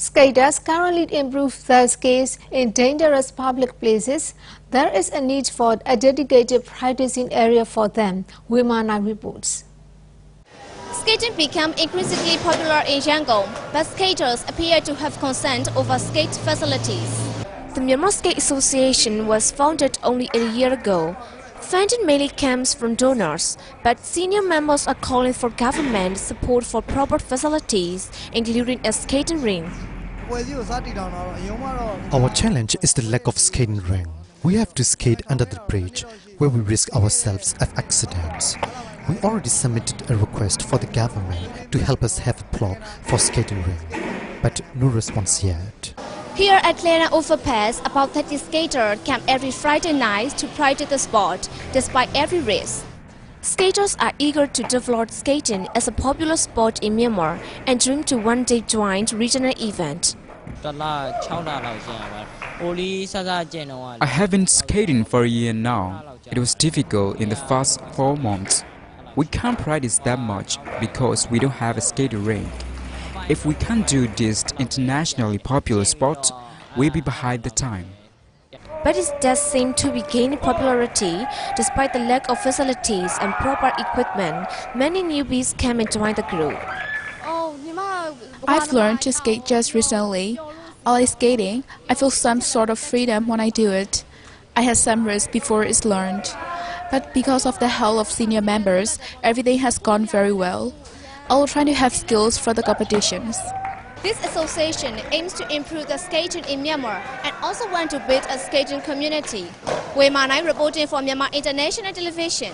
Skaters currently improve their skills in dangerous public places. There is a need for a dedicated practicing area for them, Wimana reports. Skating became increasingly popular in Yangon, but skaters appear to have consent over skate facilities. The Myanmar Skate Association was founded only a year ago. Funding mainly comes from donors, but senior members are calling for government support for proper facilities, including a skating rink. Our challenge is the lack of skating rink. We have to skate under the bridge, where we risk ourselves of accidents. We already submitted a request for the government to help us have a plot for skating rink, but no response yet. Here at Lena Overpass, about 30 skaters come every Friday night to practice the sport, despite every risk. Skaters are eager to develop skating as a popular sport in Myanmar and dream to one day join regional event. I have been skating for a year now. It was difficult in the first four months. We can't practice that much because we don't have a skating rink. If we can't do this internationally popular sport, we'll be behind the time. But it does seem to be gaining popularity despite the lack of facilities and proper equipment. Many newbies come and join the group. I've learned to skate just recently. I like skating. I feel some sort of freedom when I do it. I had some risk before it's learned. But because of the help of senior members, everything has gone very well. I will try to have skills for the competitions. This association aims to improve the skating in Myanmar and also want to build a skating community. Wei Manai reporting for Myanmar International Television.